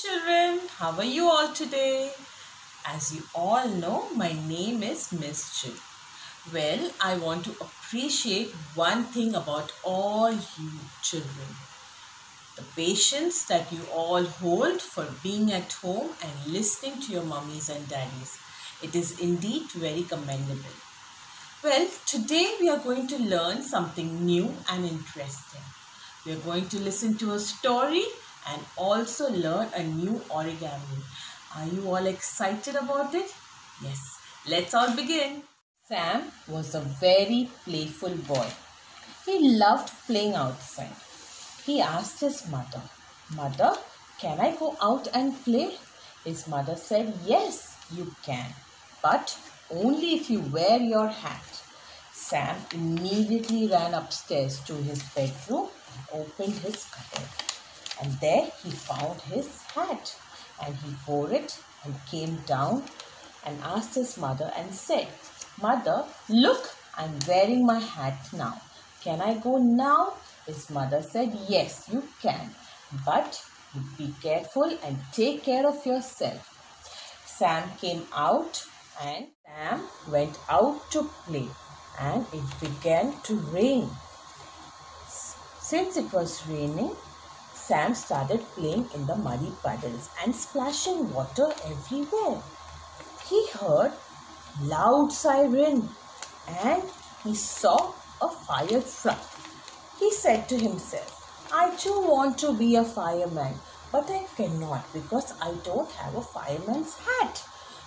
children, how are you all today? As you all know, my name is Miss Jill. Well, I want to appreciate one thing about all you children. The patience that you all hold for being at home and listening to your mummies and daddies. It is indeed very commendable. Well, today we are going to learn something new and interesting. We are going to listen to a story and also learn a new origami. Are you all excited about it? Yes, let's all begin. Sam was a very playful boy. He loved playing outside. He asked his mother, Mother, can I go out and play? His mother said, Yes, you can, but only if you wear your hat. Sam immediately ran upstairs to his bedroom and opened his cupboard. And there he found his hat and he wore it and came down and asked his mother and said, Mother, look, I'm wearing my hat now. Can I go now? His mother said, Yes, you can. But be careful and take care of yourself. Sam came out and Sam went out to play and it began to rain. Since it was raining, Sam started playing in the muddy puddles and splashing water everywhere. He heard a loud siren and he saw a fire truck. He said to himself, I too want to be a fireman, but I cannot because I don't have a fireman's hat.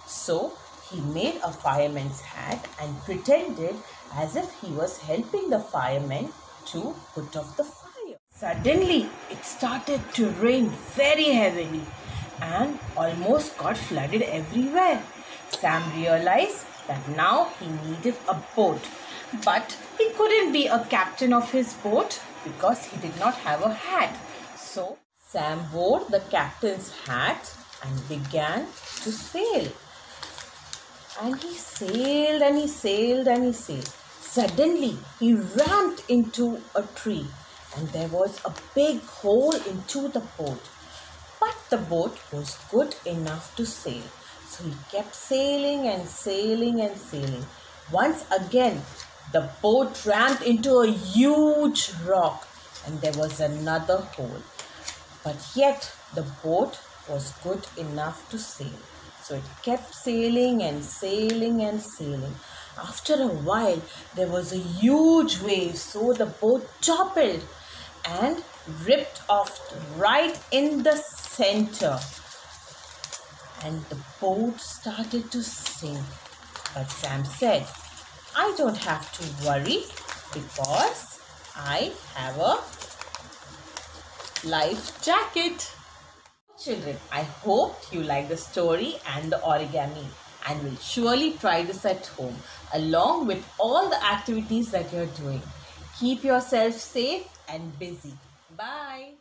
So he made a fireman's hat and pretended as if he was helping the firemen to put off the fire. Suddenly, it started to rain very heavily and almost got flooded everywhere. Sam realized that now he needed a boat, but he couldn't be a captain of his boat because he did not have a hat. So, Sam wore the captain's hat and began to sail. And he sailed and he sailed and he sailed. Suddenly, he rammed into a tree and there was a big hole into the boat. But the boat was good enough to sail. So he kept sailing and sailing and sailing. Once again, the boat rammed into a huge rock and there was another hole. But yet, the boat was good enough to sail. So it kept sailing and sailing and sailing. After a while, there was a huge wave, so the boat toppled and ripped off right in the center. And the boat started to sink. But Sam said, I don't have to worry because I have a life jacket. Children, I hope you like the story and the origami and will surely try this at home along with all the activities that you're doing. Keep yourself safe and busy. Bye.